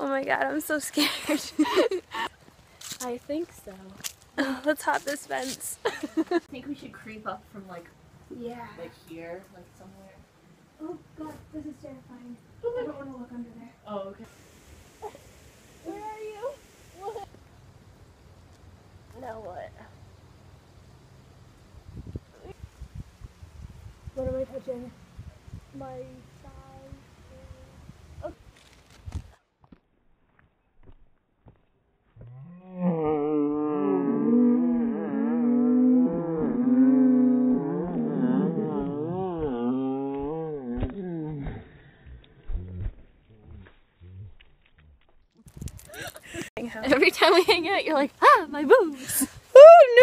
Oh my god, I'm so scared. I think so. Let's hop this fence. I think we should creep up from like Yeah. like here, like somewhere. Oh god, this is terrifying. Oh I don't want to look under there. Oh, okay. Where are you? What? Now what? What am I touching? My Every time we hang out, you're like, ah, my boobs. Oh no!